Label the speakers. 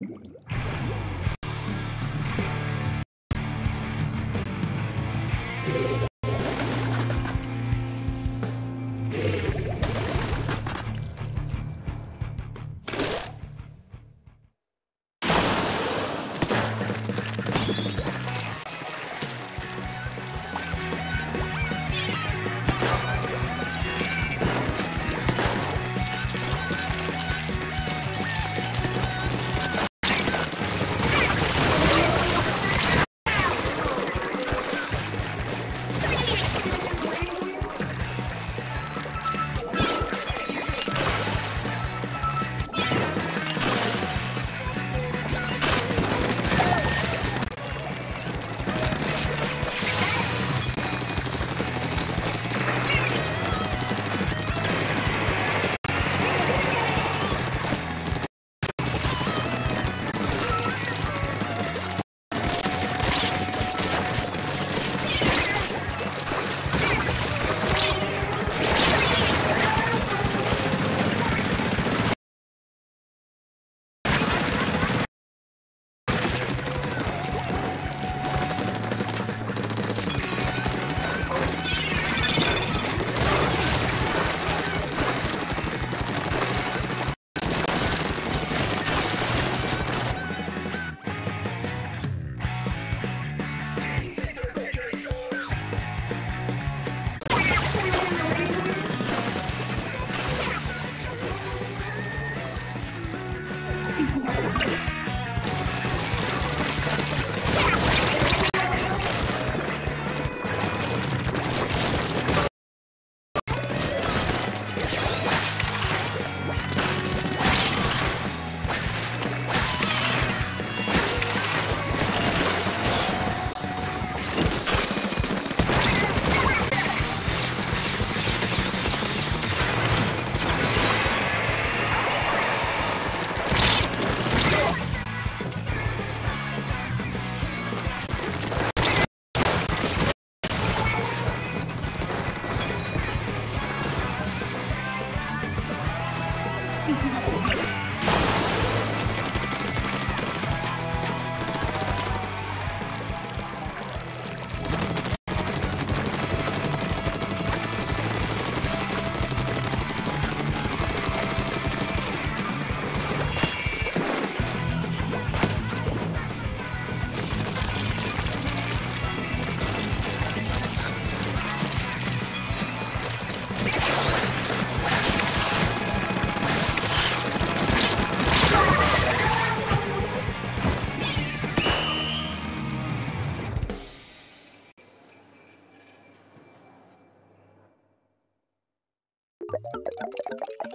Speaker 1: you Thank you.